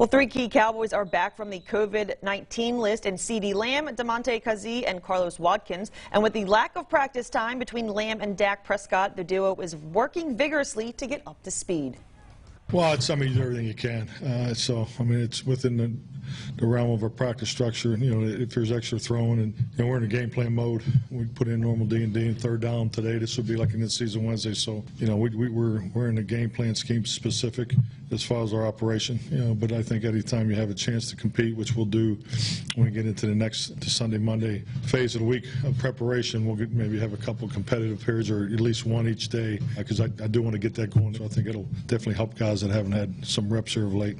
Well, three key Cowboys are back from the COVID-19 list, and CeeDee Lamb, Damontae Kazee, and Carlos Watkins. And with the lack of practice time between Lamb and Dak Prescott, the duo is working vigorously to get up to speed. Well, it's, I mean, everything you can. Uh, so, I mean, it's within the, the realm of our practice structure. You know, if there's extra throwing and you know, we're in a game plan mode, we put in normal D and D and third down today. This would be like in season Wednesday. So, you know, we, we, we're we're in a game plan scheme specific as far as our operation. You know, but I think anytime you have a chance to compete, which we'll do when we get into the next the Sunday Monday phase of the week of preparation, we'll get, maybe have a couple competitive periods or at least one each day because I, I do want to get that going. So I think it'll definitely help guys that haven't had some reps here of late.